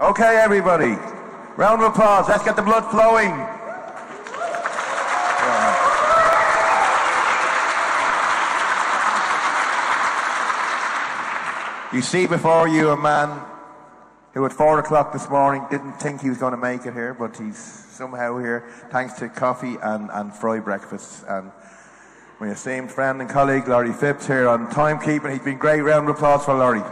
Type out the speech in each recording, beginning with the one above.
Okay, everybody. Round of applause. Let's get the blood flowing. You see before you a man who at four o'clock this morning didn't think he was going to make it here, but he's somehow here thanks to coffee and, and fry breakfasts. And my esteemed friend and colleague Lawrie Phipps here on timekeeping. He's been great. Round of applause for Lawrie.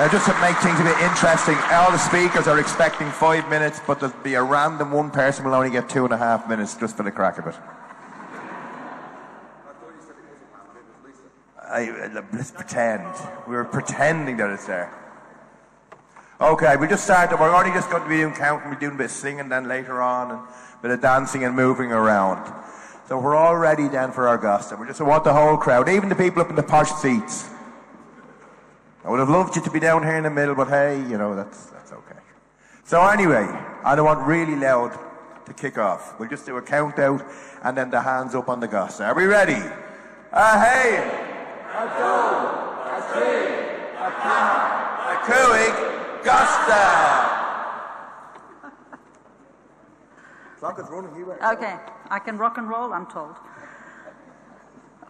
Now, just to make things a bit interesting, all the speakers are expecting five minutes, but there'll be a random one person will only get two and a half minutes just for the crack of it. I, uh, let's pretend. We were pretending that it's there. Okay, we just started. We're only just going to be doing counting. We're doing a bit of singing then later on, and a bit of dancing and moving around. So we're all ready then for our Gasta. We just want the whole crowd, even the people up in the posh seats. I would have loved you to be down here in the middle, but hey, you know, that's, that's okay. So anyway, I don't want really loud to kick off. We'll just do a count out and then the hands up on the Gasta. Are we ready? A hey! a two, a three, a four, a cooig, Gasta. Clock is running. You okay, I can rock and roll. I'm told.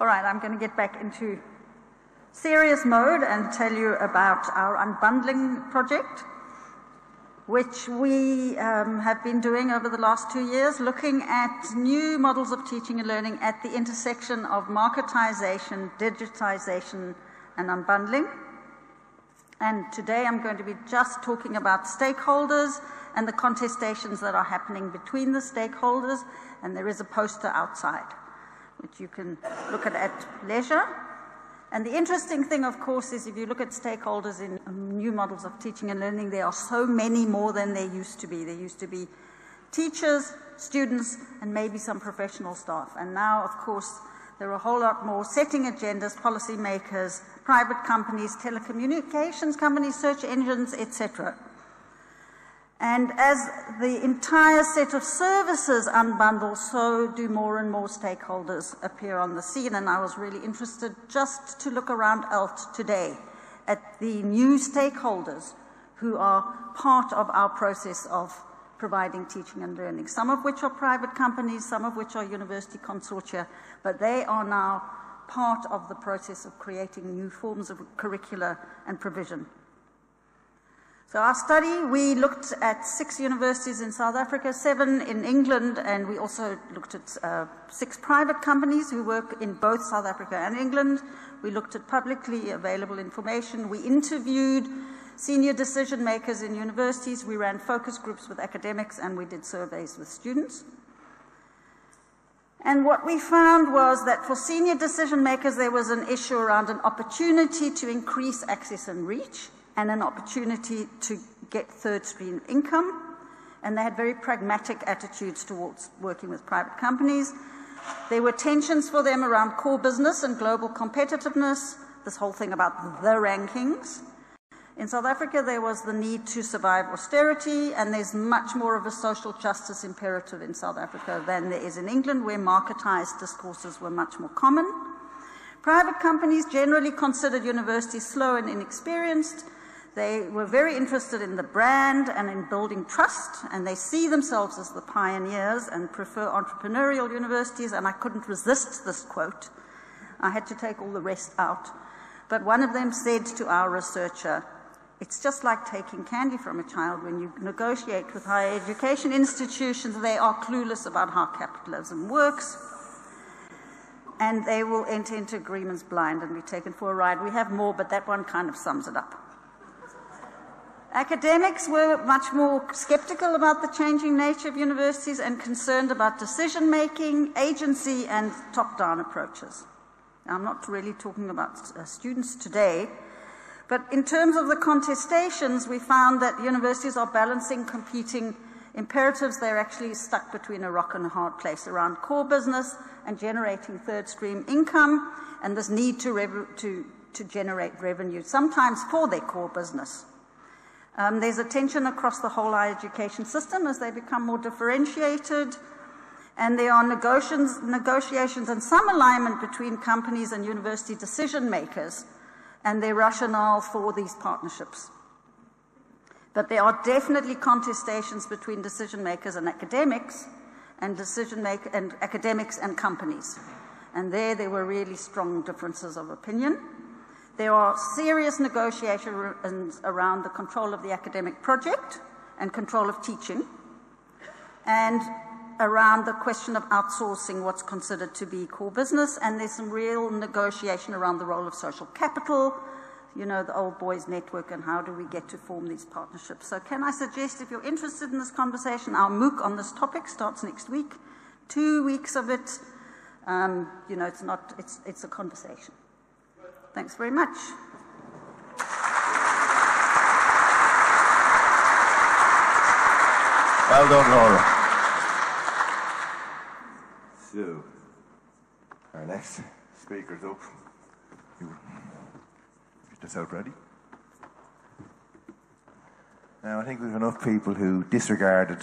All right, I'm going to get back into serious mode and tell you about our unbundling project which we um, have been doing over the last two years, looking at new models of teaching and learning at the intersection of marketization, digitization, and unbundling. And today I'm going to be just talking about stakeholders and the contestations that are happening between the stakeholders. And there is a poster outside, which you can look at at leisure. And the interesting thing, of course, is if you look at stakeholders in um, new models of teaching and learning, there are so many more than there used to be. There used to be teachers, students, and maybe some professional staff. And now, of course, there are a whole lot more setting agendas, policymakers, private companies, telecommunications companies, search engines, etc. And as the entire set of services unbundle, so do more and more stakeholders appear on the scene. And I was really interested just to look around ELT today at the new stakeholders who are part of our process of providing teaching and learning, some of which are private companies, some of which are university consortia, but they are now part of the process of creating new forms of curricula and provision so our study, we looked at six universities in South Africa, seven in England, and we also looked at uh, six private companies who work in both South Africa and England. We looked at publicly available information. We interviewed senior decision makers in universities. We ran focus groups with academics, and we did surveys with students. And what we found was that for senior decision makers, there was an issue around an opportunity to increase access and reach and an opportunity to get third stream income. And they had very pragmatic attitudes towards working with private companies. There were tensions for them around core business and global competitiveness, this whole thing about the rankings. In South Africa, there was the need to survive austerity, and there's much more of a social justice imperative in South Africa than there is in England, where marketized discourses were much more common. Private companies generally considered universities slow and inexperienced, they were very interested in the brand and in building trust, and they see themselves as the pioneers and prefer entrepreneurial universities, and I couldn't resist this quote. I had to take all the rest out. But one of them said to our researcher, it's just like taking candy from a child when you negotiate with higher education institutions. They are clueless about how capitalism works. And they will enter into agreements blind and be taken for a ride. We have more, but that one kind of sums it up. Academics were much more skeptical about the changing nature of universities and concerned about decision making, agency, and top down approaches. Now, I'm not really talking about uh, students today, but in terms of the contestations, we found that universities are balancing competing imperatives. They're actually stuck between a rock and a hard place around core business and generating third stream income and this need to, to, to generate revenue, sometimes for their core business. Um, there's a tension across the whole higher education system as they become more differentiated. And there are negotiations, negotiations and some alignment between companies and university decision makers and their rationale for these partnerships. But there are definitely contestations between decision makers and academics, and decision make and academics and companies. And there, there were really strong differences of opinion. There are serious negotiations around the control of the academic project and control of teaching, and around the question of outsourcing what's considered to be core business. And there's some real negotiation around the role of social capital, you know, the old boys network and how do we get to form these partnerships. So can I suggest if you're interested in this conversation, our MOOC on this topic starts next week. Two weeks of it. Um, you know, it's not, it's, it's a conversation. Thanks very much. Well done, Laura. So, our next speaker's up. You get yourself ready. Now, I think we've enough people who disregarded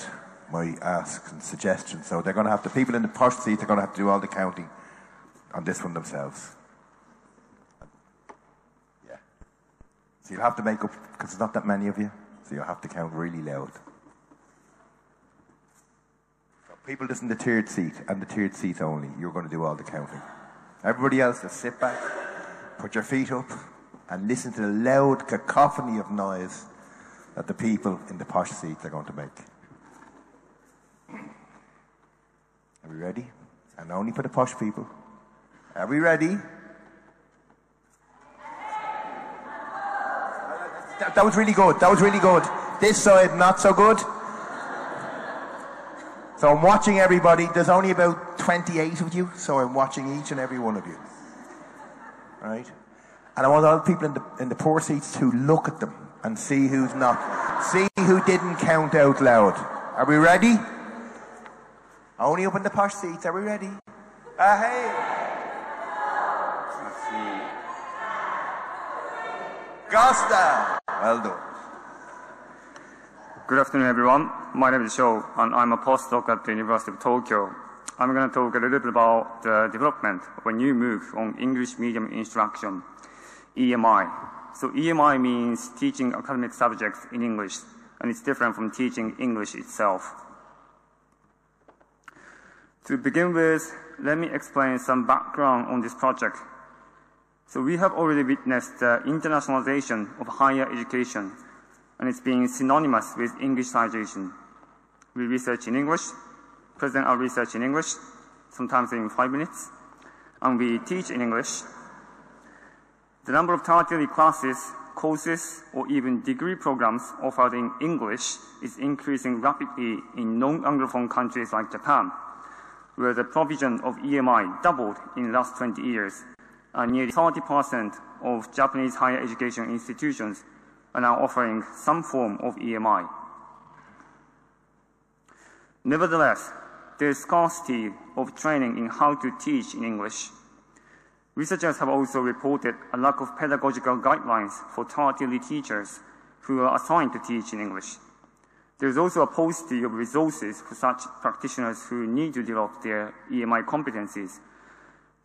my asks and suggestions, so they're going to have the people in the posh seats are going to have to do all the counting on this one themselves. So you'll have to make up, because there's not that many of you, so you'll have to count really loud. People just in the tiered seat and the tiered seat only, you're going to do all the counting. Everybody else, just sit back, put your feet up, and listen to the loud cacophony of noise that the people in the posh seats are going to make. Are we ready? And only for the posh people. Are we ready? That, that was really good. That was really good. This side, not so good. So I'm watching everybody. There's only about 28 of you, so I'm watching each and every one of you. Right? And I want all the people in the, in the poor seats to look at them and see who's not. See who didn't count out loud. Are we ready? Only up in the posh seats. Are we ready? Uh, hey. Gasta. Good afternoon, everyone. My name is Sho, and I'm a postdoc at the University of Tokyo. I'm going to talk a little bit about the development of a new MOOC on English medium instruction, EMI. So EMI means teaching academic subjects in English, and it's different from teaching English itself. To begin with, let me explain some background on this project. So we have already witnessed the internationalization of higher education and it's being synonymous with Englishization. We research in English, present our research in English, sometimes in five minutes, and we teach in English. The number of tertiary classes, courses, or even degree programs offered in English is increasing rapidly in non-Anglophone countries like Japan, where the provision of EMI doubled in the last 20 years, and nearly 30% of Japanese higher education institutions are now offering some form of EMI. Nevertheless, there is scarcity of training in how to teach in English. Researchers have also reported a lack of pedagogical guidelines for tertiary teachers who are assigned to teach in English. There is also a paucity of resources for such practitioners who need to develop their EMI competencies,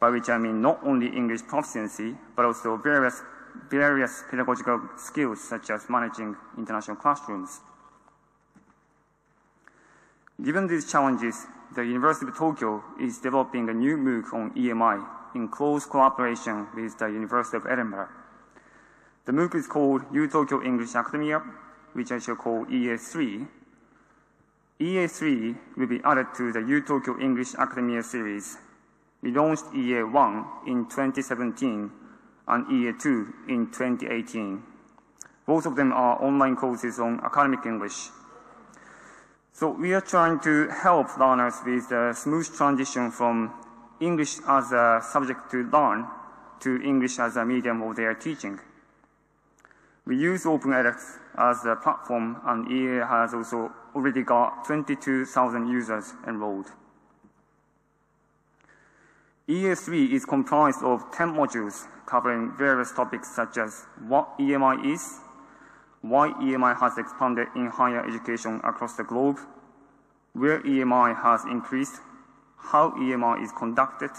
by which I mean not only English proficiency, but also various various pedagogical skills such as managing international classrooms. Given these challenges, the University of Tokyo is developing a new MOOC on EMI in close cooperation with the University of Edinburgh. The MOOC is called U-Tokyo English Academia, which I shall call EA3. EA3 will be added to the U-Tokyo English Academia series. We launched EA1 in 2017 and EA2 in 2018. Both of them are online courses on academic English. So we are trying to help learners with a smooth transition from English as a subject to learn to English as a medium of their teaching. We use Open edX as a platform and EA has also already got 22,000 users enrolled. EA3 is comprised of 10 modules covering various topics such as what EMI is, why EMI has expanded in higher education across the globe, where EMI has increased, how EMI is conducted,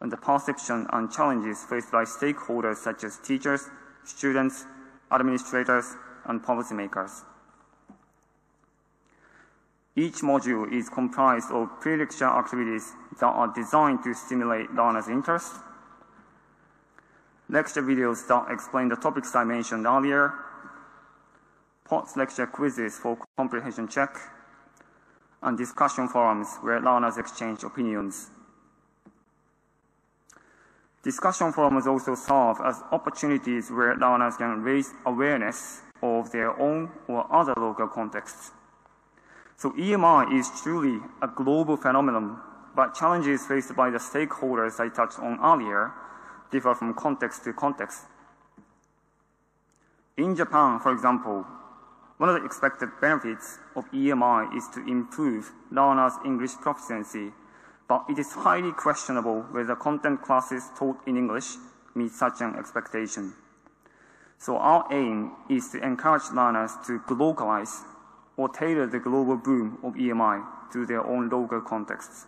and the perception and challenges faced by stakeholders such as teachers, students, administrators, and policymakers. Each module is comprised of pre-lecture activities that uh, are designed to stimulate learners' interest, lecture videos that explain the topics I mentioned earlier, post-lecture quizzes for comprehension check, and discussion forums where learners exchange opinions. Discussion forums also serve as opportunities where learners can raise awareness of their own or other local contexts. So EMI is truly a global phenomenon, but challenges faced by the stakeholders I touched on earlier differ from context to context. In Japan, for example, one of the expected benefits of EMI is to improve learners' English proficiency, but it is highly questionable whether content classes taught in English meet such an expectation. So our aim is to encourage learners to globalize or tailor the global boom of EMI to their own local contexts.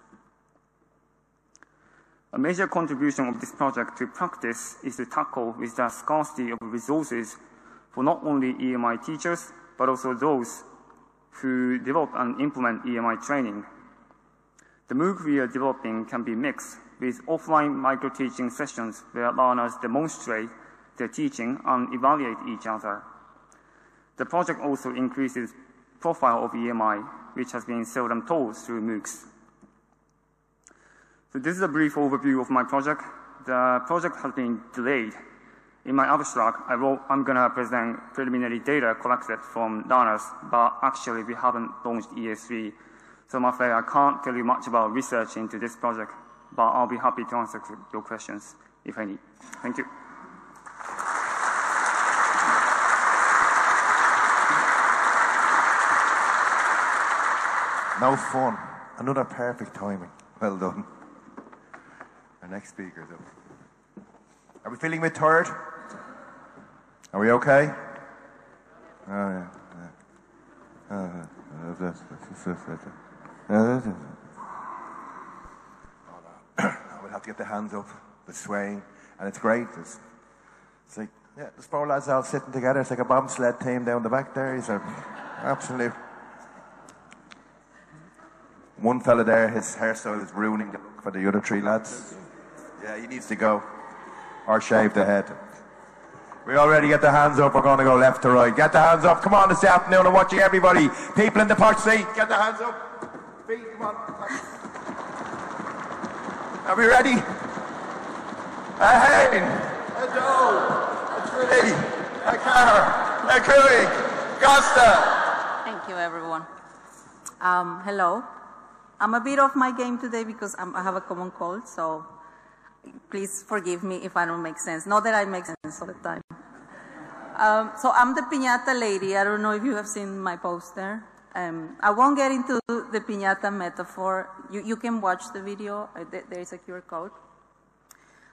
A major contribution of this project to practice is to tackle with the scarcity of resources for not only EMI teachers, but also those who develop and implement EMI training. The MOOC we are developing can be mixed with offline micro-teaching sessions where learners demonstrate their teaching and evaluate each other. The project also increases profile of EMI, which has been seldom taught through MOOCs. So this is a brief overview of my project. The project has been delayed in my abstract, I wrote, I'm going to present preliminary data collected from learners, but actually we haven't launched EA3. So I'm afraid I can't tell you much about research into this project, but I'll be happy to answer your questions if any. Thank you. No fun. Another perfect timing. Well done. Our next speaker, though. Are we feeling a bit tired? Are we okay? Oh, yeah. yeah. we'll have to get the hands up, the swaying, and it's great. It's, it's like, yeah, the four lads all sitting together. It's like a bobsled team down the back there. He's a absolute. One fella there, his hairstyle is ruining the look for the other three lads. Yeah, he needs to go or shave the head. We already get the hands up. We're going to go left to right. Get the hands up. Come on this afternoon. I'm watching everybody. People in the porch seat, get the hands up. Feet, come on. Are we ready? A Hain, a Doe, a Trinity, a Car, a Kuig, Gasta. Thank you, everyone. Um, hello. I'm a bit off my game today because I'm, i have a common cold, so please forgive me if I don't make sense. Not that I make sense all the time. Um, so I'm the piñata lady. I don't know if you have seen my poster. Um, I won't get into the piñata metaphor. You, you can watch the video. Uh, there is a QR code.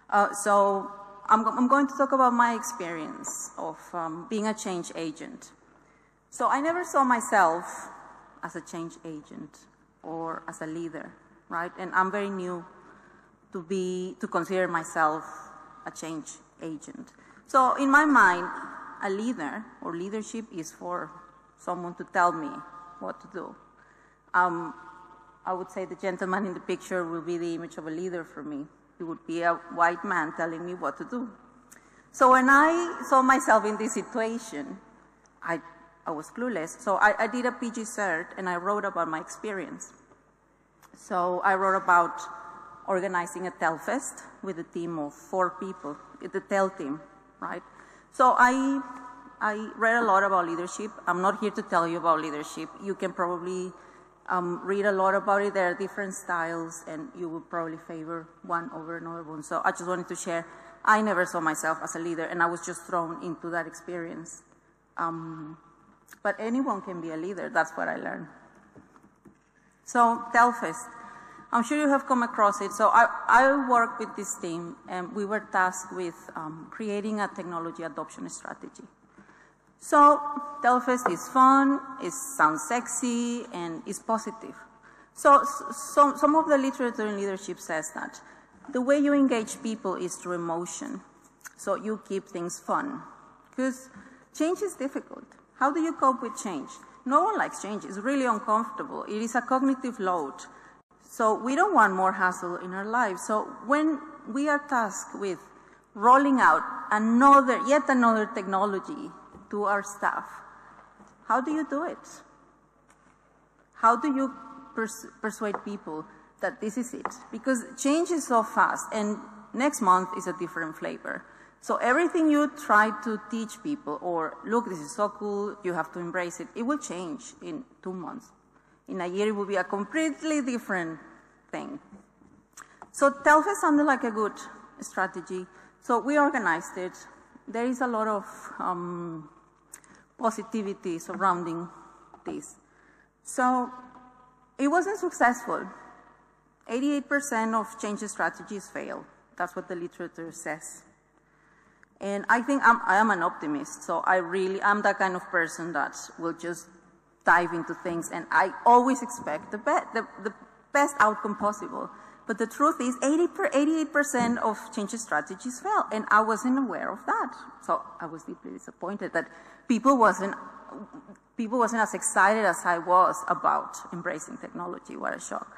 Uh, so I'm, I'm, going to talk about my experience of um, being a change agent. So I never saw myself as a change agent or as a leader, right? And I'm very new to be, to consider myself a change agent. So in my mind, a leader or leadership is for someone to tell me what to do. Um, I would say the gentleman in the picture will be the image of a leader for me. He would be a white man telling me what to do. So when I saw myself in this situation, I, I was clueless. So I, I did a PG cert and I wrote about my experience. So I wrote about organizing a Telfest with a team of four people, the TEL team, right? So I, I read a lot about leadership. I'm not here to tell you about leadership. You can probably um, read a lot about it. There are different styles, and you would probably favor one over another one. So I just wanted to share. I never saw myself as a leader, and I was just thrown into that experience. Um, but anyone can be a leader. That's what I learned. So Telfest. I'm sure you have come across it. So I, I work with this team, and we were tasked with um, creating a technology adoption strategy. So Telfest is fun, it sounds sexy, and it's positive. So, so some of the literature in leadership says that the way you engage people is through emotion. So you keep things fun. Because change is difficult. How do you cope with change? no one likes change. It's really uncomfortable. It is a cognitive load. So we don't want more hassle in our lives. So when we are tasked with rolling out another, yet another technology to our staff, how do you do it? How do you pers persuade people that this is it? Because change is so fast and next month is a different flavor. So everything you try to teach people or look, this is so cool, you have to embrace it, it will change in two months. In a year, it will be a completely different thing. So Telfest sounded like a good strategy. So we organized it. There is a lot of um, positivity surrounding this. So it wasn't successful. 88% of change strategies fail. That's what the literature says. And I think I'm, I am an optimist, so I really I'm that kind of person that will just dive into things, and I always expect the, be the, the best outcome possible. But the truth is 80 88% of change strategies fail, and I wasn't aware of that. So I was deeply disappointed that people wasn't, people wasn't as excited as I was about embracing technology. What a shock.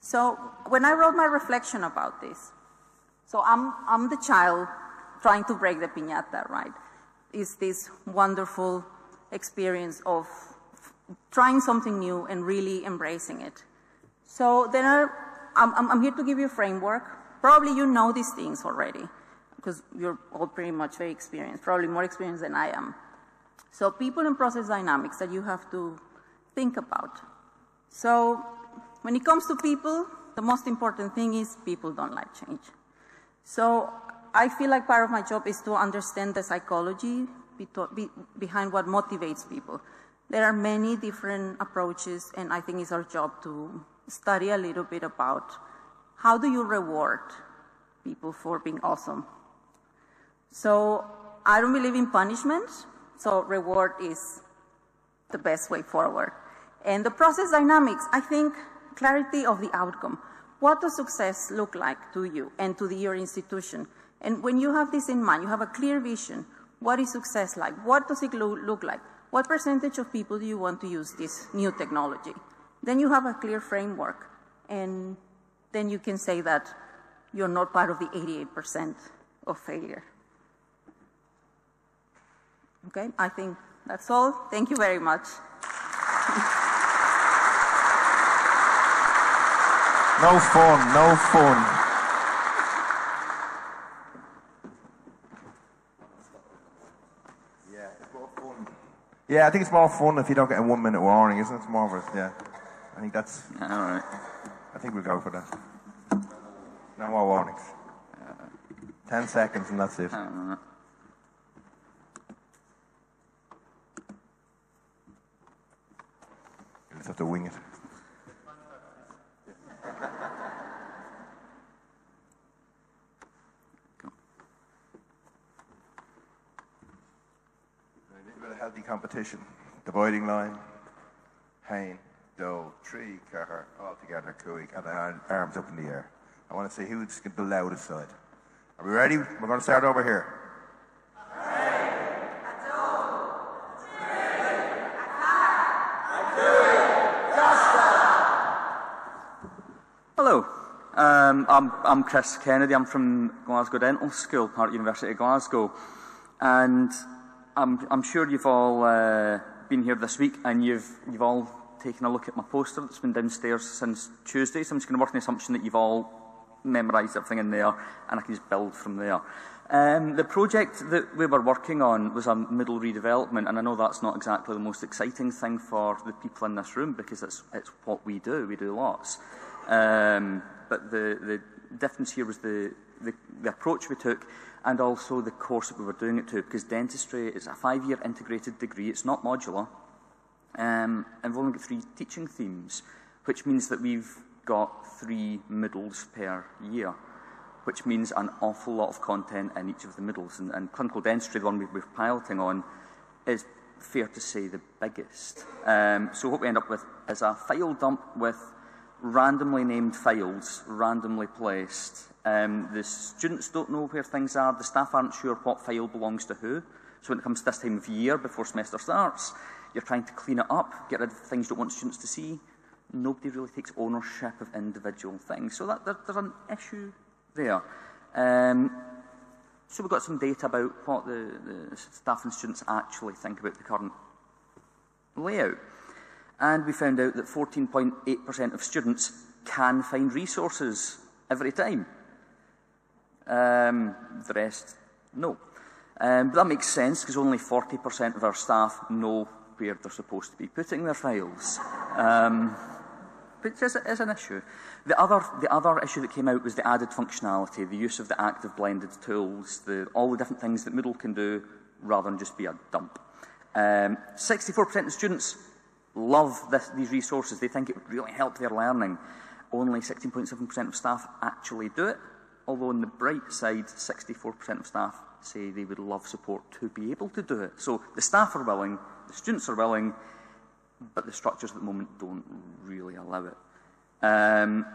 So when I wrote my reflection about this, so I'm, I'm the child trying to break the piñata, right? Is this wonderful experience of trying something new and really embracing it. So are, I'm, I'm here to give you a framework. Probably you know these things already because you're all pretty much very experienced, probably more experienced than I am. So people and process dynamics that you have to think about. So when it comes to people, the most important thing is people don't like change. So I feel like part of my job is to understand the psychology behind what motivates people. There are many different approaches, and I think it's our job to study a little bit about how do you reward people for being awesome. So I don't believe in punishment, so reward is the best way forward. And the process dynamics, I think clarity of the outcome. What does success look like to you and to the, your institution? And when you have this in mind, you have a clear vision. What is success like? What does it lo look like? What percentage of people do you want to use this new technology? Then you have a clear framework. And then you can say that you're not part of the 88% of failure. Okay, I think that's all. Thank you very much. No phone, no fun. Yeah, it's more fun. Yeah, I think it's more fun if you don't get a one minute warning, isn't it? It's more of a, yeah. I think that's, All right. I think we'll go for that. No more warnings. Ten seconds and that's it. You just have to wing it. A competition. Dividing line. Hain, do, tree, car, all together, cooey, and then arms up in the air. I want to see who's the loudest side. Are we ready? We're going to start over here. Hello, um, I'm, I'm Chris Kennedy. I'm from Glasgow Dental School, part of University of Glasgow. And I'm, I'm sure you've all uh, been here this week and you've, you've all taken a look at my poster that's been downstairs since Tuesday. So I'm just going to work on the assumption that you've all memorised everything in there and I can just build from there. Um, the project that we were working on was a Moodle redevelopment, and I know that's not exactly the most exciting thing for the people in this room because it's, it's what we do. We do lots. Um, but the, the difference here was the, the, the approach we took and also the course that we were doing it to because dentistry is a five-year integrated degree. It's not modular. Um, and we've only got three teaching themes, which means that we've got three Moodles per year, which means an awful lot of content in each of the Moodles. And, and clinical dentistry, the one we, we're piloting on, is fair to say the biggest. Um, so what we end up with is a file dump with randomly named files, randomly placed. Um, the students don't know where things are, the staff aren't sure what file belongs to who. So when it comes to this time of year before semester starts, you're trying to clean it up, get rid of things you don't want students to see. Nobody really takes ownership of individual things. So that, there, there's an issue there. Um, so we've got some data about what the, the staff and students actually think about the current layout. And we found out that 14.8% of students can find resources every time. Um, the rest, no. Um, but that makes sense because only 40% of our staff know where they're supposed to be putting their files. Um, which is, is an issue. The other, the other issue that came out was the added functionality, the use of the active blended tools, the, all the different things that Moodle can do rather than just be a dump. 64% um, of students love this, these resources. They think it would really help their learning. Only 16.7% of staff actually do it, although on the bright side, 64% of staff say they would love support to be able to do it. So the staff are willing, the students are willing, but the structures at the moment don't really allow it. Um,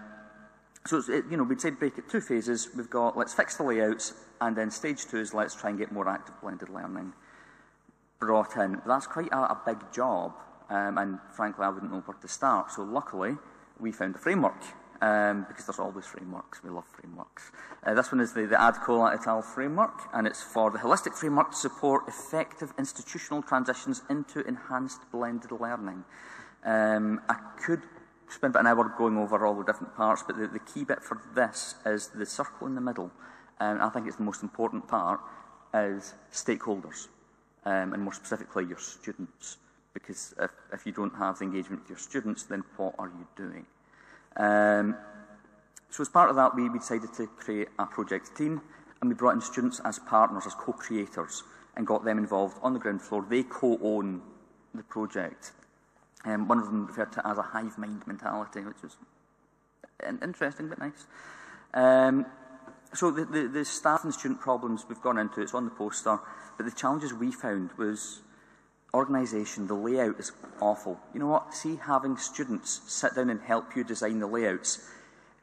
so, it, you know, we'd say break it two phases. We've got let's fix the layouts, and then stage two is let's try and get more active blended learning brought in. That's quite a, a big job, um, and frankly, I wouldn't know where to start. So luckily, we found a framework um, because there's always frameworks. We love frameworks. Uh, this one is the, the Adekola et al. framework, and it's for the holistic framework to support effective institutional transitions into enhanced blended learning. Um, I could spend about an hour going over all the different parts, but the, the key bit for this is the circle in the middle. and I think it's the most important part, is stakeholders, um, and more specifically your students. Because if, if you don't have the engagement with your students, then what are you doing? Um, so as part of that, we, we decided to create a project team and we brought in students as partners, as co-creators, and got them involved on the ground floor. They co-own the project. Um, one of them referred to it as a hive mind mentality, which was interesting but nice. Um, so the, the, the staff and student problems we've gone into, it's on the poster, but the challenges we found was organisation, the layout is awful. You know what? See, having students sit down and help you design the layouts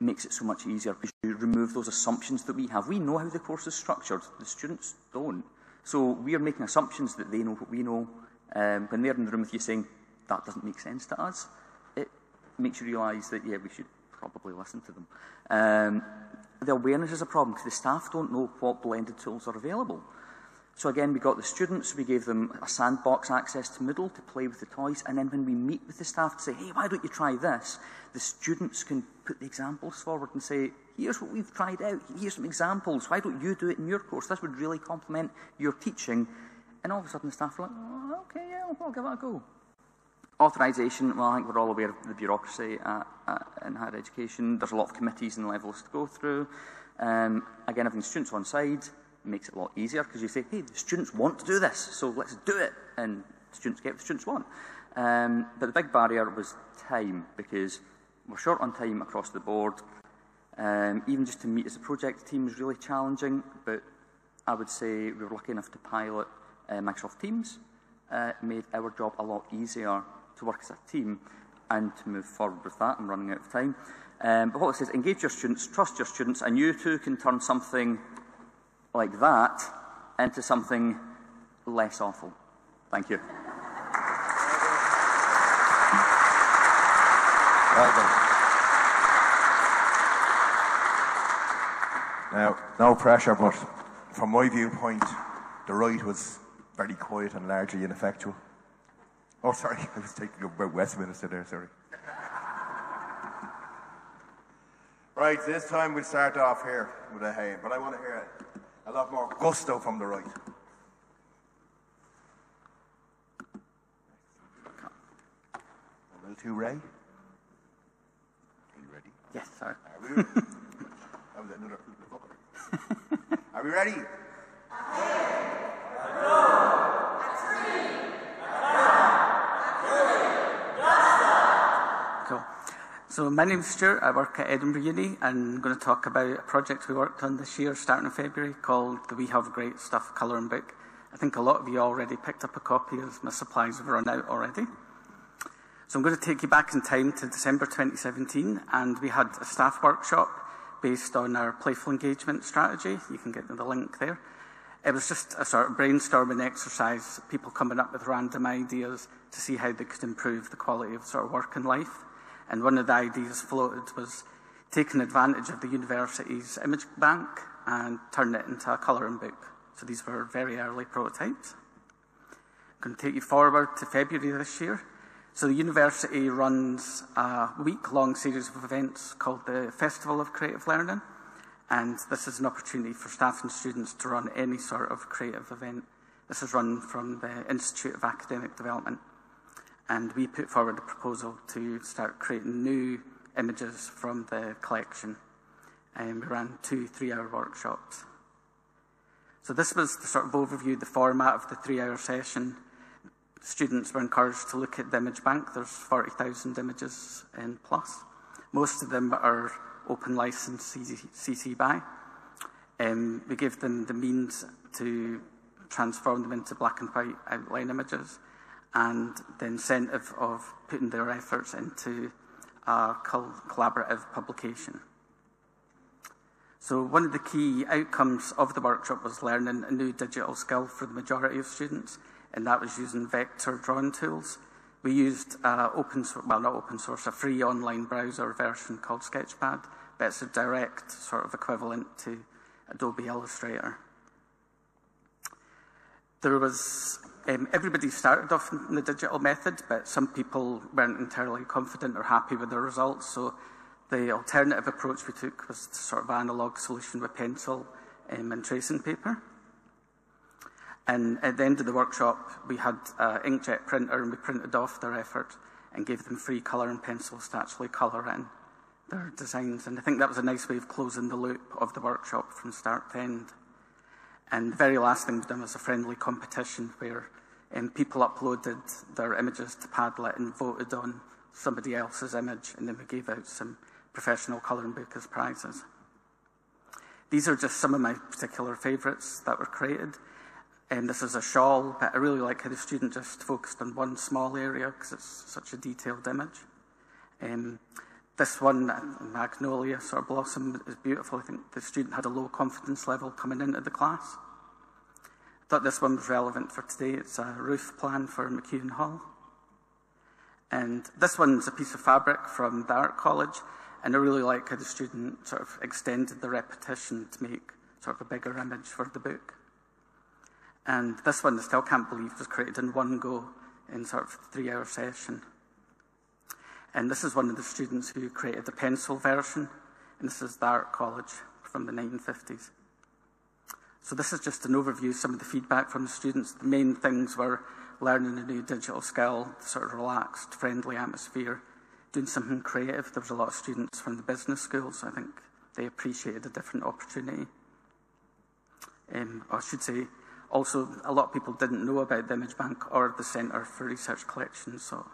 makes it so much easier because you remove those assumptions that we have. We know how the course is structured. The students don't. So we are making assumptions that they know what we know. Um, when they're in the room with you saying, that doesn't make sense to us, it makes you realise that, yeah, we should probably listen to them. Um, the awareness is a problem because the staff don't know what blended tools are available. So again, we got the students, we gave them a sandbox access to Moodle to play with the toys, and then when we meet with the staff to say, hey, why don't you try this? The students can put the examples forward and say, here's what we've tried out, here's some examples, why don't you do it in your course? This would really complement your teaching. And all of a sudden the staff are like, oh, okay, yeah, I'll give it a go. Authorisation, well, I think we're all aware of the bureaucracy at, at, in higher education. There's a lot of committees and levels to go through. Um, again, having students on side, makes it a lot easier because you say, hey, the students want to do this, so let's do it. And students get what the students want. Um, but the big barrier was time because we're short on time across the board. Um, even just to meet as a project team is really challenging, but I would say we were lucky enough to pilot uh, Microsoft Teams. Uh, made our job a lot easier to work as a team and to move forward with that. I'm running out of time. Um, but what it says, engage your students, trust your students, and you too can turn something like that into something less awful. Thank you. Well. Now, no pressure, but from my viewpoint, the right was very quiet and largely ineffectual. Oh, sorry, I was taking about Westminster there, sorry. right, this time we'll start off here with a hey, but I want to hear it a lot more gusto from the right. A little too Ray. Are you ready? Yes, sir. Are we ready? that was another Are we ready? So my name's Stuart. I work at Edinburgh Uni and I'm going to talk about a project we worked on this year, starting in February, called the We Have Great Stuff Colouring Book. I think a lot of you already picked up a copy as my supplies have run out already. So I'm going to take you back in time to December 2017 and we had a staff workshop based on our playful engagement strategy. You can get the link there. It was just a sort of brainstorming exercise, people coming up with random ideas to see how they could improve the quality of sort of work and life. And one of the ideas floated was taking advantage of the university's image bank and turning it into a colouring book. So these were very early prototypes. I'm going to take you forward to February this year. So the university runs a week-long series of events called the Festival of Creative Learning. And this is an opportunity for staff and students to run any sort of creative event. This is run from the Institute of Academic Development. And we put forward a proposal to start creating new images from the collection. And we ran two three-hour workshops. So this was the sort of overview, the format of the three-hour session. Students were encouraged to look at the image bank. There's 40,000 images in plus. Most of them are open license CC BY. Um, we give them the means to transform them into black and white outline images and the incentive of putting their efforts into a collaborative publication. So one of the key outcomes of the workshop was learning a new digital skill for the majority of students, and that was using vector drawing tools. We used uh, open source, well not open source, a free online browser version called Sketchpad, but it's a direct sort of equivalent to Adobe Illustrator. There was, um, everybody started off in the digital method, but some people weren't entirely confident or happy with the results, so the alternative approach we took was the sort of analog solution with pencil um, and tracing paper. And at the end of the workshop, we had an inkjet printer and we printed off their effort and gave them free colour and pencils to actually colour in their designs. And I think that was a nice way of closing the loop of the workshop from start to end. And the very last thing we done was a friendly competition where um, people uploaded their images to Padlet and voted on somebody else's image, and then we gave out some professional colouring book as prizes. These are just some of my particular favourites that were created. And this is a shawl, but I really like how the student just focused on one small area because it's such a detailed image. Um, this one, uh, Magnolia sort of blossom, is beautiful. I think the student had a low confidence level coming into the class. I thought this one was relevant for today. It's a roof plan for McEwan Hall. And this one's a piece of fabric from the art college. And I really like how the student sort of extended the repetition to make sort of a bigger image for the book. And this one I still can't believe was created in one go in sort of three hour session. And this is one of the students who created the pencil version, and this is the art college from the 1950s. So this is just an overview some of the feedback from the students. The main things were learning a new digital skill, sort of relaxed, friendly atmosphere, doing something creative. There was a lot of students from the business schools. I think they appreciated a different opportunity. Um, I should say, also, a lot of people didn't know about the Image Bank or the Centre for Research Collections, so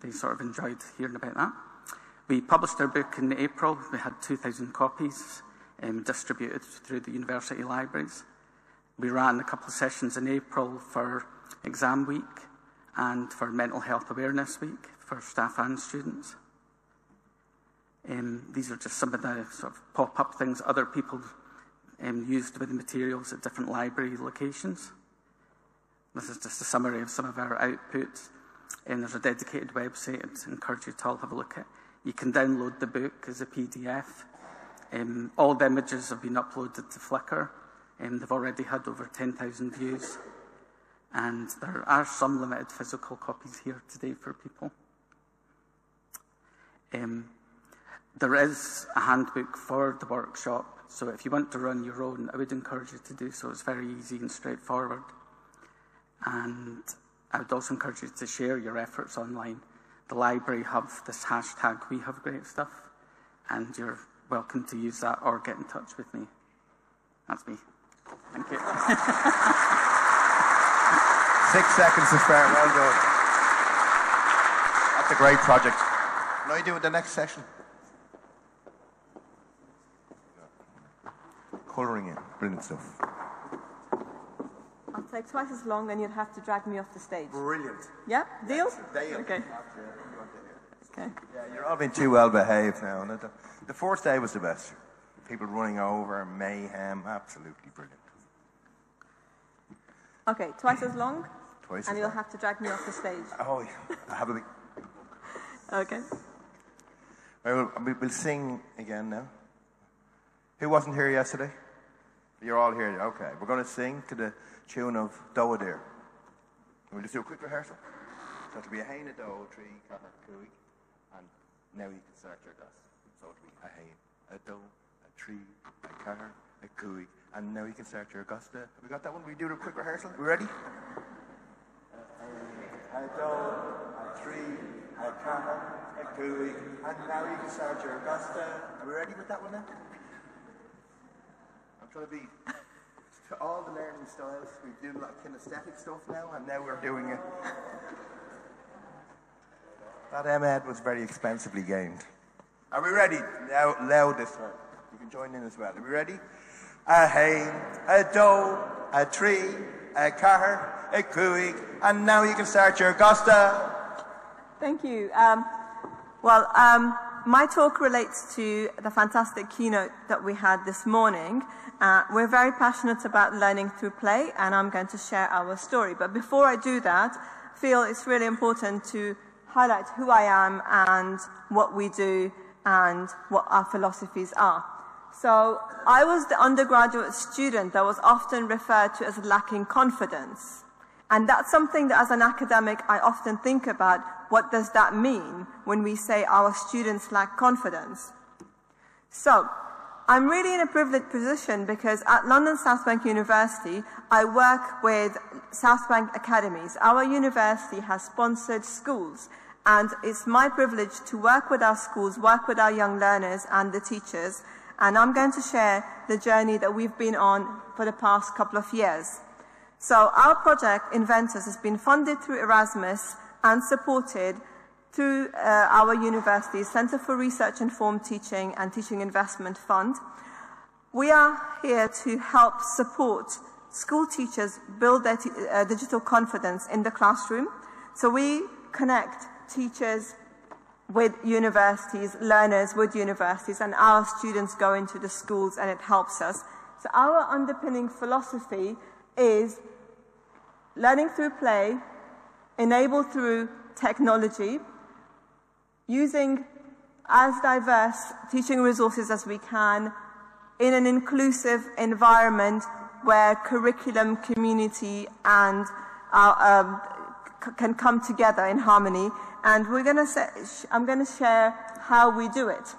they sort of enjoyed hearing about that. We published our book in April. We had 2,000 copies um, distributed through the university libraries. We ran a couple of sessions in April for exam week and for mental health awareness week for staff and students. Um, these are just some of the sort of pop-up things other people um, used with the materials at different library locations. This is just a summary of some of our outputs. And there's a dedicated website I'd encourage you to all have a look at. You can download the book as a PDF. Um, all the images have been uploaded to Flickr. Um, they've already had over 10,000 views. And there are some limited physical copies here today for people. Um, there is a handbook for the workshop, so if you want to run your own, I would encourage you to do so. It's very easy and straightforward. And I would also encourage you to share your efforts online. The library have this hashtag, we have great stuff, and you're welcome to use that or get in touch with me. That's me. Thank you. Six seconds to spare. Well done. That's a great project. Now you do it the next session. Colouring in. Brilliant stuff. I'll take twice as long and you'd have to drag me off the stage. Brilliant. Yeah? Deal? Deal. Okay. Okay. Yeah, you're all being too well behaved now. The, the fourth day was the best. People running over, mayhem, absolutely brilliant. Okay, twice as long, Twice and as you'll long. have to drag me off the stage. Oh, yeah. I have a big. Okay. Well, we- we'll sing again now. Who wasn't here yesterday? You're all here. Okay. We're going to sing to the tune of Dowadir. We'll just do a quick rehearsal. So it'll be a hain, a doe, a tree, a cooey, and now you can start your dust. So it'll be a hain, a doe, a tree, a car, a cooey, and now you can start your Augusta. Have we got that one? We do a quick rehearsal. We ready? A doe, a tree, a car, a cooey, and now you can start your Augusta. Are we ready with that one now? I'm trying to be to all the learning styles. We do a lot kinesthetic stuff now, and now we're doing it. That M-Ed was very expensively gained. Are we ready? Now, loud this time. You can join in as well. Are we ready? A hain, a doe, a tree, a car, a cooey, and now you can start your Augusta. Thank you. Um, well, um, my talk relates to the fantastic keynote that we had this morning. Uh, we're very passionate about learning through play, and I'm going to share our story. But before I do that, I feel it's really important to highlight who I am and what we do and what our philosophies are. So I was the undergraduate student that was often referred to as lacking confidence. And that's something that as an academic I often think about. What does that mean when we say our students lack confidence? So, I'm really in a privileged position because at London South Bank University, I work with South Bank Academies. Our university has sponsored schools and it's my privilege to work with our schools, work with our young learners and the teachers. And I'm going to share the journey that we've been on for the past couple of years. So our project, InventEUrs, has been funded through Erasmus and supported through uh, our university's Center for Research Informed Teaching and Teaching Investment Fund. We are here to help support school teachers build their uh, digital confidence in the classroom. So we connect teachers with universities, learners with universities, and our students go into the schools and it helps us. So our underpinning philosophy is learning through play, enabled through technology, using as diverse teaching resources as we can in an inclusive environment where curriculum, community, and uh, um, can come together in harmony. And we're going to I'm going to share how we do it.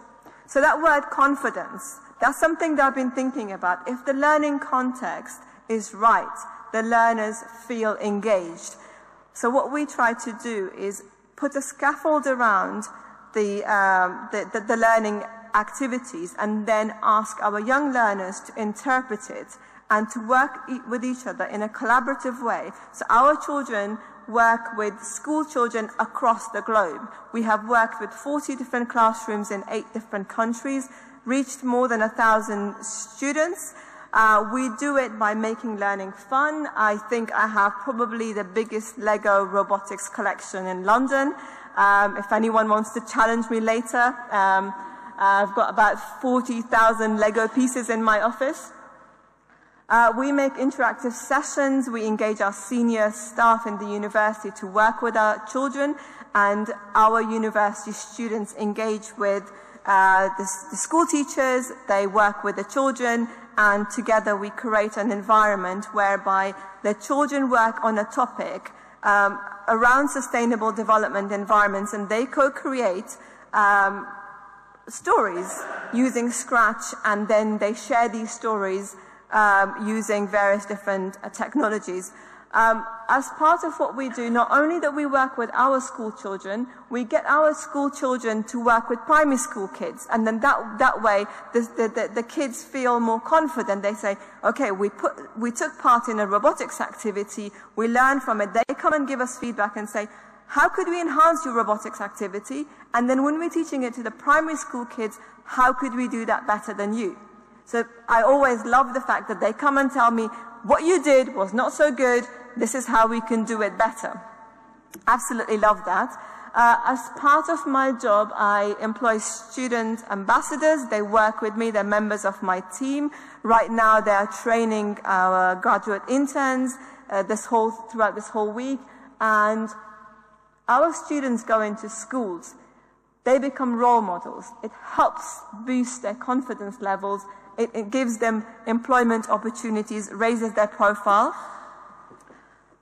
So that word confidence, that's something that I've been thinking about. If the learning context is right, the learners feel engaged. So what we try to do is put a scaffold around the, um, the, the, the learning activities and then ask our young learners to interpret it and to work e- with each other in a collaborative way. So our children work with school children across the globe. We have worked with 40 different classrooms in eight different countries, reached more than a thousand students. Uh, we do it by making learning fun. I think I have probably the biggest Lego robotics collection in London. Um, if anyone wants to challenge me later, um, I've got about 40,000 Lego pieces in my office. Uh, we make interactive sessions. We engage our senior staff in the university to work with our children, and our university students engage with uh, the, the school teachers. They work with the children, and together we create an environment whereby the children work on a topic um, around sustainable development environments, and they co-create. Um, stories using Scratch, and then they share these stories um, using various different uh, technologies. Um, as part of what we do, not only that we work with our school children, we get our school children to work with primary school kids, and then that that way the, the, the, kids feel more confident. They say, "Okay, we put we took part in a robotics activity. We learned from it." They come and give us feedback and say, how could we enhance your robotics activity? And then when we're teaching it to the primary school kids, how could we do that better than you? So I always love the fact that they come and tell me, what you did was not so good, this is how we can do it better. Absolutely love that. uh, as part of my job, I employ student ambassadors. They work with me. They're members of my team. Right now, they are training our graduate interns uh, this whole, throughout this whole week. And our students go into schools. They become role models. It helps boost their confidence levels. It, it gives them employment opportunities, raises their profile.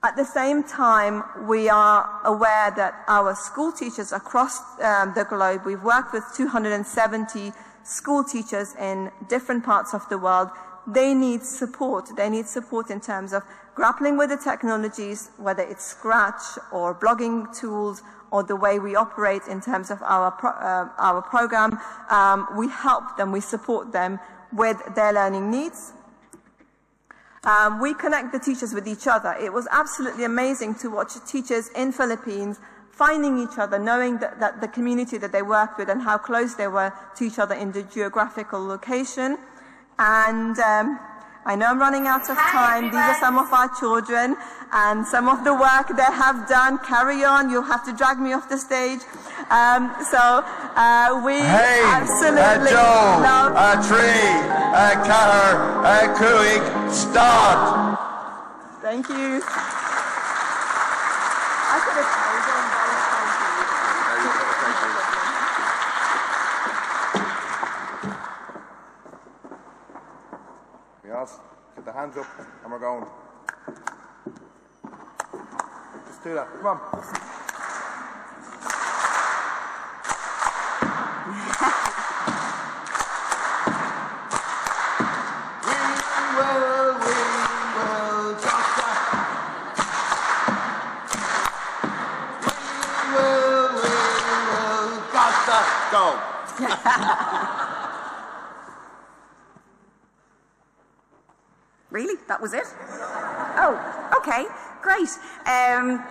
At the same time, we are aware that our school teachers across um, the globe, we've worked with 270 school teachers in different parts of the world. They need support. They need support in terms of grappling with the technologies, whether it's Scratch or blogging tools or the way we operate in terms of our, pro uh, our program. Um, we help them, we support them with their learning needs um, we connect the teachers with each other. It was absolutely amazing to watch teachers in Philippines finding each other, knowing that, that the community that they worked with and how close they were to each other in the geographical location. And um, I know I'm running out of time. These are some of our children and some of the work they have done. Carry on. You'll have to drag me off the stage. Um, so uh, we hey, absolutely a Joe, love a tree, a car, a cuig, start. Thank you. I could have carried on, but thank you. Yes, get the hands up and we're going. Just do that. Come on. Go. Really? That was it? Oh, okay, great. Um,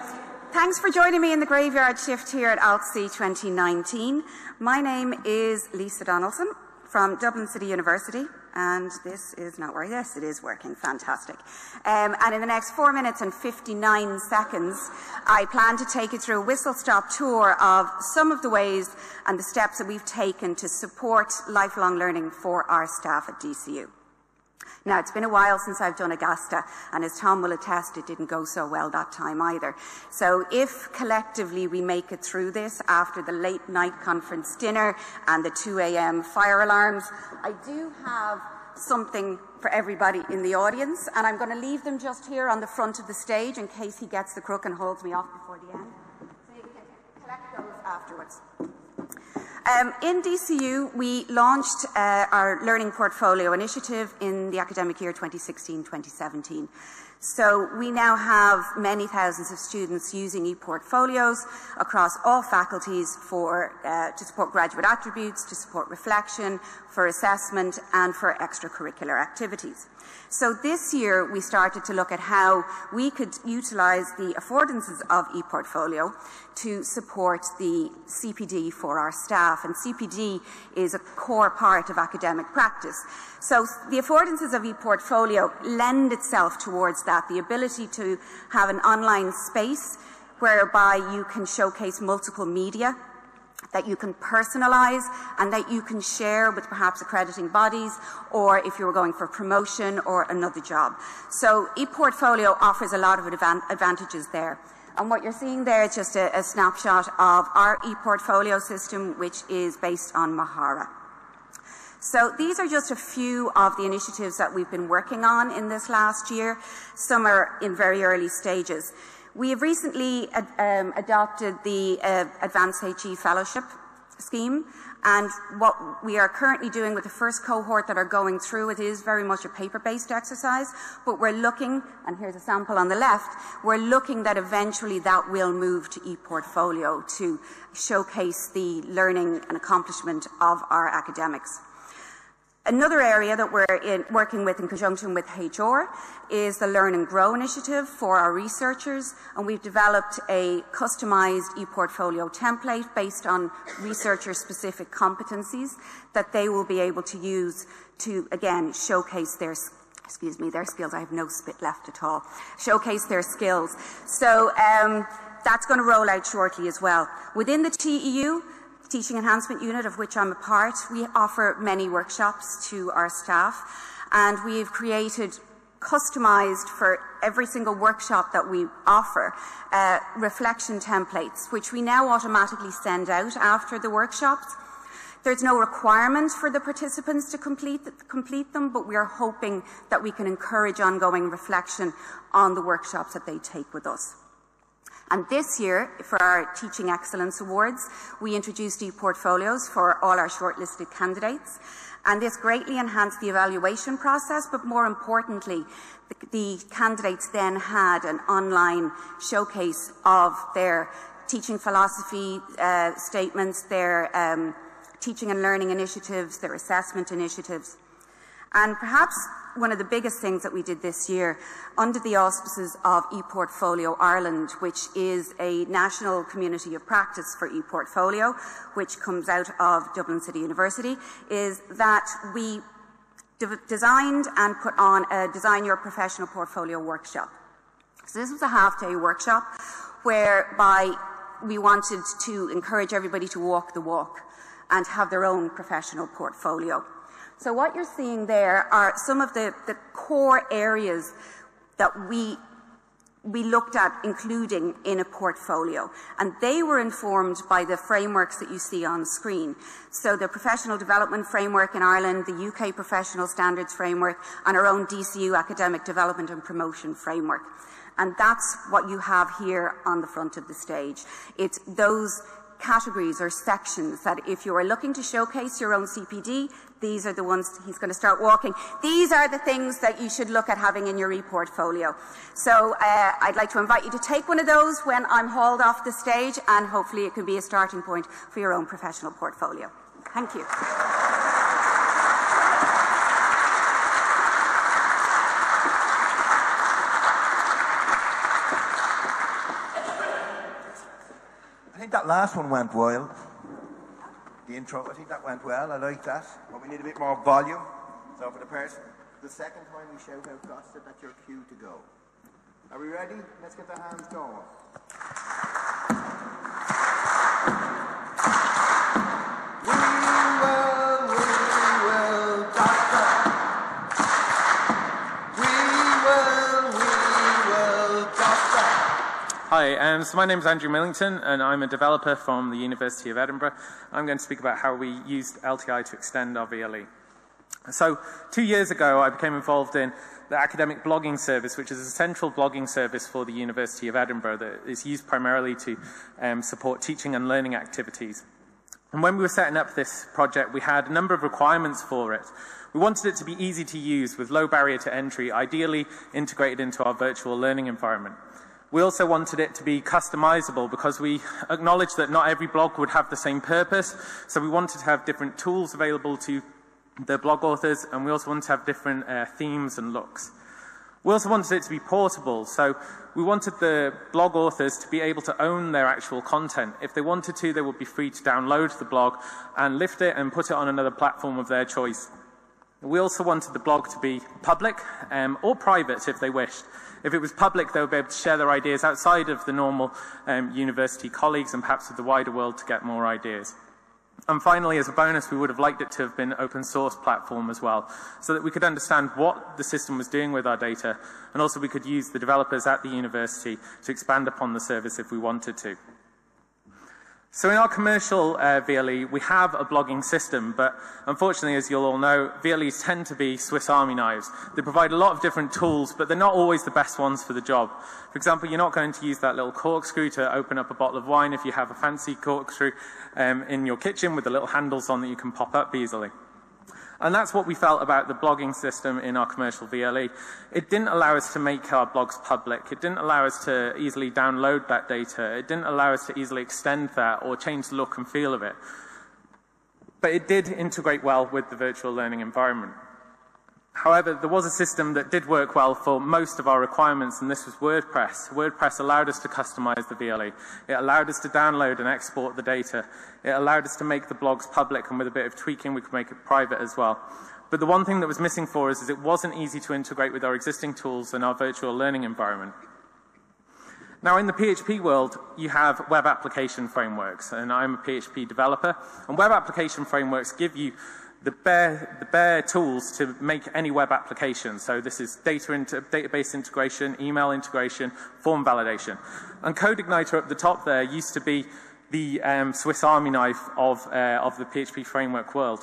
thanks for joining me in the graveyard shift here at ALTC 2019. My name is Lisa Donaldson from Dublin City University, and this is not where yes, it is working. Fantastic. Um, and in the next four minutes and 59 seconds, I plan to take you through a whistle stop tour of some of the ways and the steps that we've taken to support lifelong learning for our staff at DCU. Now, it's been a while since I've done a Gasta, and as Tom will attest, it didn't go so well that time either. So if collectively we make it through this after the late night conference dinner and the 2 a.m. fire alarms, I do have something for everybody in the audience, and I'm going to leave them just here on the front of the stage in case he gets the crook and holds me off before the end. So you can collect those afterwards. Um, in DCU, we launched uh, our Learning Portfolio Initiative in the academic year 2016-2017. So we now have many thousands of students using e-portfolios across all faculties for, uh, to support graduate attributes, to support reflection, for assessment and for extracurricular activities. So this year we started to look at how we could utilise the affordances of ePortfolio to support the CPD for our staff. And CPD is a core part of academic practice. So the affordances of ePortfolio lend itself towards that, the ability to have an online space whereby you can showcase multiple media that you can personalize and that you can share with perhaps accrediting bodies or if you're going for promotion or another job. So ePortfolio offers a lot of advantages there. And what you're seeing there is just a, a snapshot of our ePortfolio system, which is based on Mahara. So these are just a few of the initiatives that we've been working on in this last year. Some are in very early stages. We have recently ad, um, adopted the uh, Advanced HE Fellowship scheme and what we are currently doing with the first cohort that are going through it is very much a paper-based exercise, but we're looking, and here's a sample on the left, we're looking that eventually that will move to ePortfolio to showcase the learning and accomplishment of our academics. Another area that we're in, working with in conjunction with HR is the Learn and Grow initiative for our researchers, and we've developed a customized e-portfolio template based on researcher-specific competencies that they will be able to use to, again, showcase their excuse me, their skills. I have no spit left at all. Showcase their skills. So um, that's going to roll out shortly as well. Within the TEU, Teaching Enhancement Unit, of which I'm a part, we offer many workshops to our staff, and we've created customized for every single workshop that we offer uh, reflection templates, which we now automatically send out after the workshops. There's no requirement for the participants to complete, complete them, but we are hoping that we can encourage ongoing reflection on the workshops that they take with us. And this year, for our Teaching Excellence Awards, we introduced e-portfolios for all our shortlisted candidates. And this greatly enhanced the evaluation process, but more importantly, the, the candidates then had an online showcase of their teaching philosophy uh, statements, their um, teaching and learning initiatives, their assessment initiatives. And perhaps one of the biggest things that we did this year under the auspices of ePortfolio Ireland, which is a national community of practice for ePortfolio, which comes out of Dublin City University, is that we de designed and put on a Design Your Professional Portfolio workshop. So this was a half-day workshop whereby we wanted to encourage everybody to walk the walk and have their own professional portfolio. So what you're seeing there are some of the, the core areas that we we looked at including in a portfolio. And they were informed by the frameworks that you see on screen. So the Professional Development Framework in Ireland, the UK Professional Standards Framework, and our own DCU Academic Development and Promotion Framework. And that's what you have here on the front of the stage. It's those categories or sections that if you are looking to showcase your own CPD, these are the ones he's going to start walking. These are the things that you should look at having in your e-portfolio. So uh, I'd like to invite you to take one of those when I'm hauled off the stage and hopefully it can be a starting point for your own professional portfolio. Thank you. I think that last one went well. The intro, I think that went well. I like that. But we need a bit more volume. So for the person, the second time we shout out Gasta, that's your cue to go. Are we ready? Let's get the hands going. Hi, um, so my name is Andrew Millington, and I'm a developer from the University of Edinburgh. I'm going to speak about how we used LTI to extend our VLE. So, two years ago, I became involved in the academic blogging service, which is a central blogging service for the University of Edinburgh that is used primarily to um, support teaching and learning activities. And when we were setting up this project, we had a number of requirements for it. We wanted it to be easy to use with low barrier to entry, ideally integrated into our virtual learning environment. We also wanted it to be customizable because we acknowledged that not every blog would have the same purpose. So we wanted to have different tools available to the blog authors and we also wanted to have different uh, themes and looks. We also wanted it to be portable. So we wanted the blog authors to be able to own their actual content. If they wanted to, they would be free to download the blog and lift it and put it on another platform of their choice. We also wanted the blog to be public um, or private if they wished. If it was public, they would be able to share their ideas outside of the normal um, university colleagues and perhaps with the wider world to get more ideas. And finally, as a bonus, we would have liked it to have been open source platform as well, so that we could understand what the system was doing with our data, and also we could use the developers at the university to expand upon the service if we wanted to. So in our commercial uh, VLE, we have a blogging system, but unfortunately, as you'll all know, VLEs tend to be Swiss Army knives. They provide a lot of different tools, but they're not always the best ones for the job. For example, you're not going to use that little corkscrew to open up a bottle of wine if you have a fancy corkscrew um, in your kitchen with the little handles on that you can pop up easily. And that's what we felt about the blogging system in our commercial VLE. It didn't allow us to make our blogs public. It didn't allow us to easily download that data. It didn't allow us to easily extend that or change the look and feel of it. But it did integrate well with the virtual learning environment. However, there was a system that did work well for most of our requirements, and this was WordPress. WordPress allowed us to customize the VLE. It allowed us to download and export the data. It allowed us to make the blogs public, and with a bit of tweaking, we could make it private as well. But the one thing that was missing for us is it wasn't easy to integrate with our existing tools and our virtual learning environment. Now, in the PHP world, you have web application frameworks, and I'm a PHP developer. And web application frameworks give you the bare, the bare tools to make any web application. So this is data inter, database integration, email integration, form validation. And CodeIgniter up the top there used to be the um, Swiss Army knife of, uh, of the PHP framework world.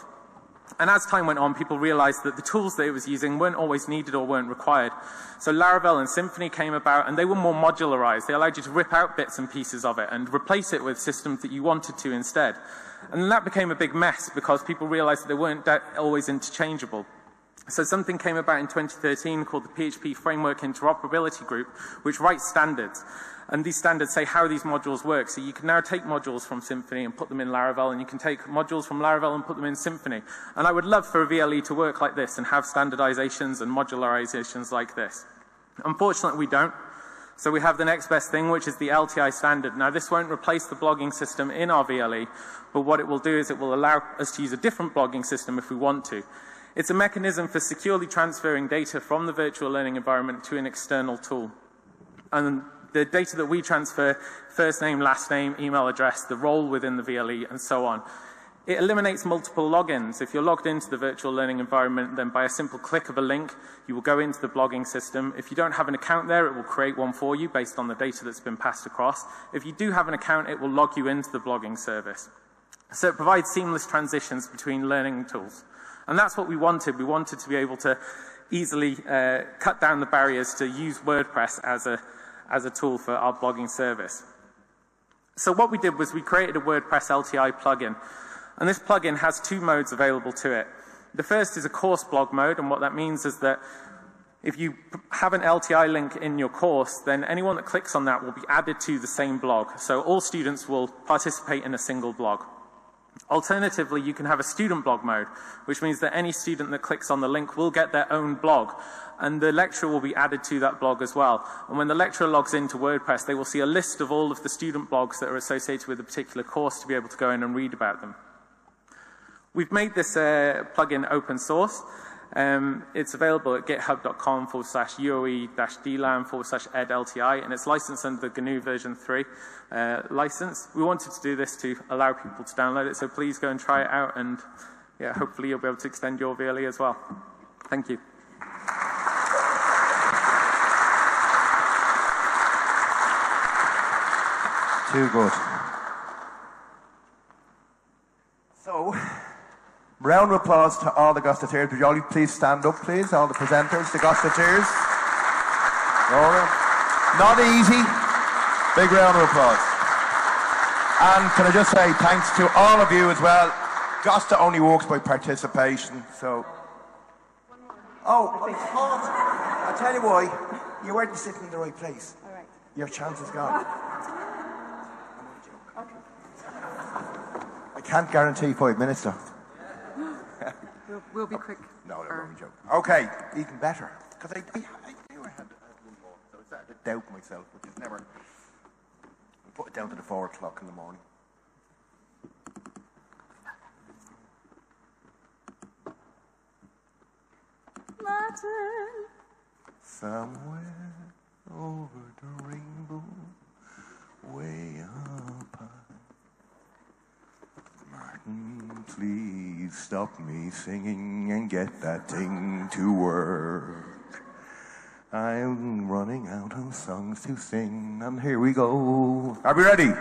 And as time went on, people realized that the tools that it was using weren't always needed or weren't required. So Laravel and Symfony came about and they were more modularized. They allowed you to rip out bits and pieces of it and replace it with systems that you wanted to instead. And that became a big mess because people realized that they weren't always interchangeable. So something came about in 2013 called the PHP Framework Interoperability Group, which writes standards. And these standards say how these modules work. So you can now take modules from Symfony and put them in Laravel, and you can take modules from Laravel and put them in Symfony. And I would love for a VLE to work like this and have standardizations and modularizations like this. Unfortunately, we don't. So we have the next best thing, which is the LTI standard. Now, this won't replace the blogging system in our VLE, but what it will do is it will allow us to use a different blogging system if we want to. It's a mechanism for securely transferring data from the virtual learning environment to an external tool. And the data that we transfer, first name, last name, email address, the role within the VLE, and so on, it eliminates multiple logins. If you're logged into the virtual learning environment, then by a simple click of a link, you will go into the blogging system. If you don't have an account there, it will create one for you based on the data that's been passed across. If you do have an account, it will log you into the blogging service. So it provides seamless transitions between learning tools. And that's what we wanted. We wanted to be able to easily uh, cut down the barriers to use WordPress as a, as a tool for our blogging service. So what we did was we created a WordPress LTI plugin. And this plugin has two modes available to it. The first is a course blog mode, and what that means is that if you have an LTI link in your course, then anyone that clicks on that will be added to the same blog. So all students will participate in a single blog. Alternatively, you can have a student blog mode, which means that any student that clicks on the link will get their own blog, and the lecturer will be added to that blog as well. And when the lecturer logs into WordPress, they will see a list of all of the student blogs that are associated with a particular course to be able to go in and read about them. We've made this uh, plugin open source. Um, it's available at github.com forward slash UOE dash DLAM forward slash edlti, and it's licensed under the GNU version 3 uh, license. We wanted to do this to allow people to download it, so please go and try it out, and yeah, hopefully you'll be able to extend your VLE as well. Thank you. Too good. So, Round of applause to all the Gastateers. Would you all please stand up, please? All the presenters, the Gastateers. Not easy. Big round of applause. And can I just say thanks to all of you as well. Gasta only works by participation, so. Oh, I thought. I'll tell you why. You weren't sitting in the right place. All right. Your chance is gone. I can't guarantee five minutes though. We'll, we'll be oh, quick. No, no, no, joke. Okay, even better. Because I, I, I knew I had one more, so I started to doubt myself, which is never. I put it down to the four o'clock in the morning. Martin. Somewhere over the rainbow, way up please stop me singing and get that thing to work. I'm running out of songs to sing, and here we go. Are we ready?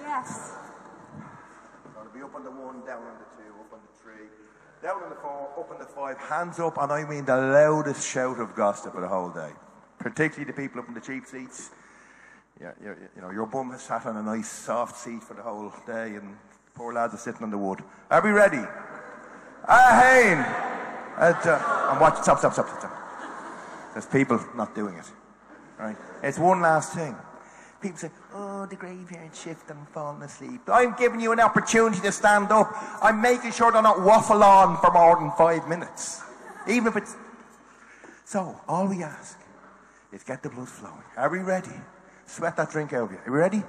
Yes. Gonna be up on the one, down on the two, up on the three, down on the four, up on the five, hands up, and I mean the loudest shout of Gasta of the whole day. Particularly the people up in the cheap seats. Yeah, you, you know, your bum has sat on a nice soft seat for the whole day, and Poor lads are sitting on the wood. Are we ready? Ahain! Uh, and watch, stop, stop, stop, stop. There's people not doing it. Right? It's one last thing. People say, oh, the graveyard shift and falling asleep. I'm giving you an opportunity to stand up. I'm making sure they're not waffle on for more than five minutes. Even if it's... So, all we ask is get the blood flowing. Are we ready? Sweat that drink out of you. Are we ready?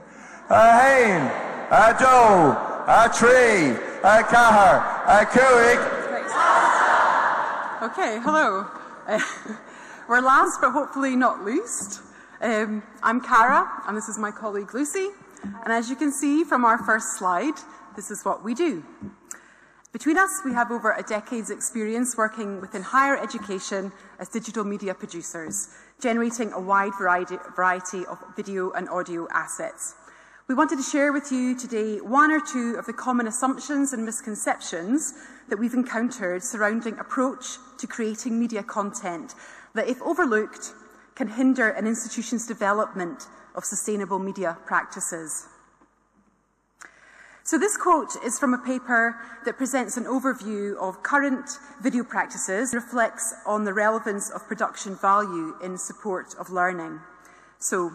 Ahain! A ah, A tree, a car, a kuig. Okay, hello. We're last but hopefully not least. Um, I'm Cara, and this is my colleague Lucy. And as you can see from our first slide, this is what we do. Between us, we have over a decade's experience working within higher education as digital media producers, generating a wide variety, variety of video and audio assets. We wanted to share with you today one or two of the common assumptions and misconceptions that we've encountered surrounding approach to creating media content that, if overlooked, can hinder an institution's development of sustainable media practices. So this quote is from a paper that presents an overview of current video practices, and reflects on the relevance of production value in support of learning. So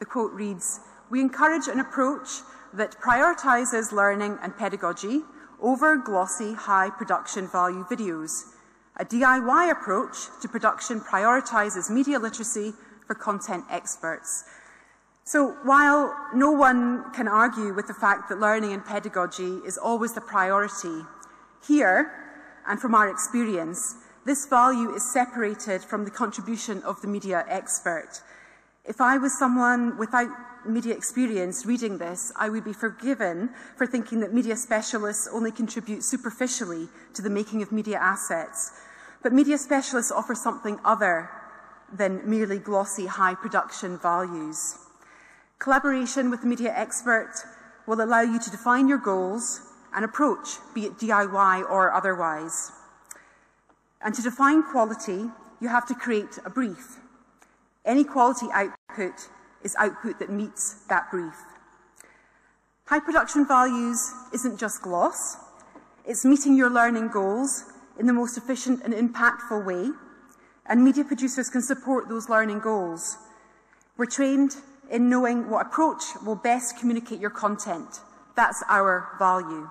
the quote reads, we encourage an approach that prioritises learning and pedagogy over glossy high production value videos. A DIY approach to production prioritises media literacy for content experts. So while no one can argue with the fact that learning and pedagogy is always the priority, here, and from our experience, this value is separated from the contribution of the media expert. If I was someone without media experience reading this, I would be forgiven for thinking that media specialists only contribute superficially to the making of media assets. But media specialists offer something other than merely glossy high production values. Collaboration with a media expert will allow you to define your goals and approach, be it DIY or otherwise. And to define quality, you have to create a brief. Any quality output is output that meets that brief. High production values isn't just gloss, it's meeting your learning goals in the most efficient and impactful way, and media producers can support those learning goals. We're trained in knowing what approach will best communicate your content. That's our value.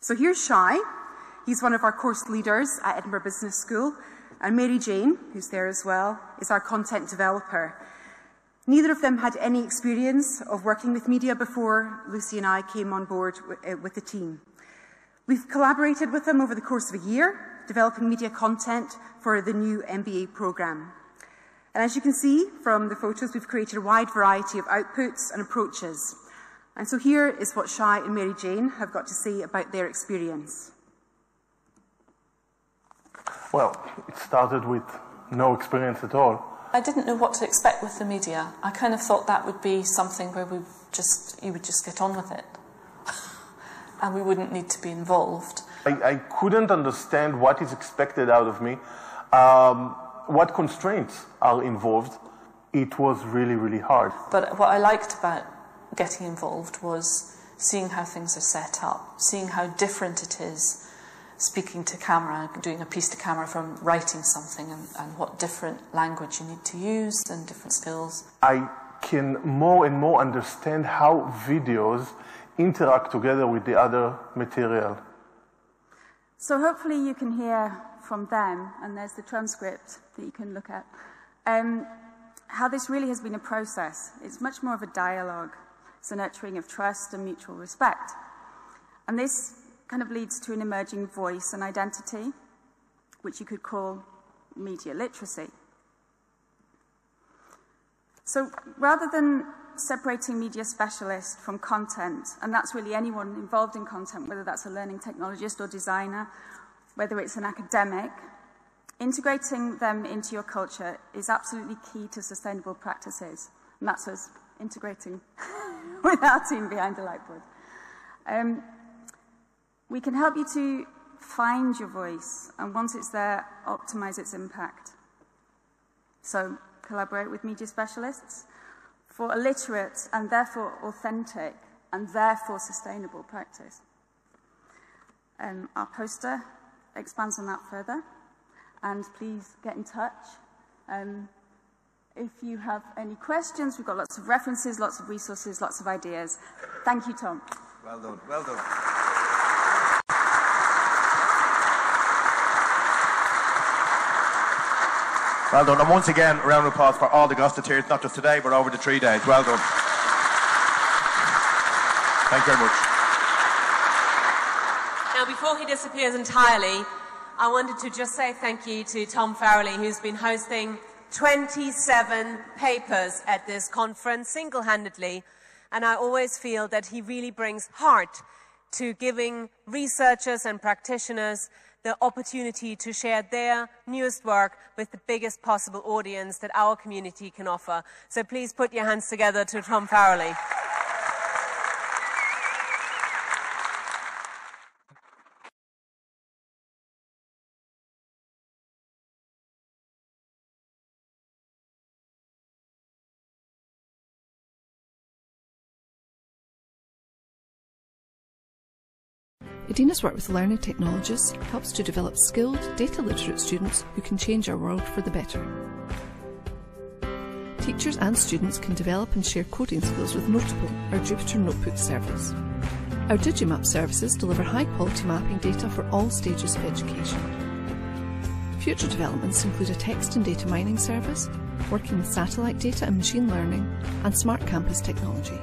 So here's Shai. He's one of our course leaders at Edinburgh Business School. And Mary Jane, who's there as well, is our content developer. Neither of them had any experience of working with media before Lucy and I came on board uh, with the team. We've collaborated with them over the course of a year, developing media content for the new MBA programme. And as you can see from the photos, we've created a wide variety of outputs and approaches. And so here is what Shai and Mary Jane have got to say about their experience. Well, it started with no experience at all. I didn't know what to expect with the media. I kind of thought that would be something where we just you would just get on with it, and we wouldn't need to be involved. I, I couldn't understand what is expected out of me. Um, what constraints are involved, it was really, really hard. But what I liked about getting involved was seeing how things are set up, seeing how different it is speaking to camera, doing a piece to camera from writing something, and, and what different language you need to use and different skills. I can more and more understand how videos interact together with the other material. So hopefully you can hear from them, and there's the transcript that you can look at, um, how this really has been a process. It's much more of a dialogue. It's a nurturing of trust and mutual respect. And this kind of leads to an emerging voice and identity, which you could call media literacy. So rather than separating media specialist from content, and that's really anyone involved in content, whether that's a learning technologist or designer, whether it's an academic, integrating them into your culture is absolutely key to sustainable practices. And that's us integrating with our team behind the Lightboard. Um, we can help you to find your voice, and once it's there, optimize its impact. So collaborate with media specialists for a literate and therefore authentic and therefore sustainable practice. Um, our poster expands on that further. And please get in touch. Um, if you have any questions, we've got lots of references, lots of resources, lots of ideas. Thank you, Tom. Well done, well done. Well done. And once again, round of applause for all the Gastateers, not just today, but over the three days. Well done. Thank you very much. Now, before he disappears entirely, I wanted to just say thank you to Tom Farrelly, who's been hosting 27 papers at this conference single-handedly, and I always feel that he really brings heart to giving researchers and practitioners the opportunity to share their newest work with the biggest possible audience that our community can offer. So please put your hands together to Tom Farrelly. Edina's work with learning technologists helps to develop skilled, data literate students who can change our world for the better. Teachers and students can develop and share coding skills with Noteable, our Jupyter Notebook service. Our Digimap services deliver high quality mapping data for all stages of education. Future developments include a text and data mining service, working with satellite data and machine learning, and smart campus technology.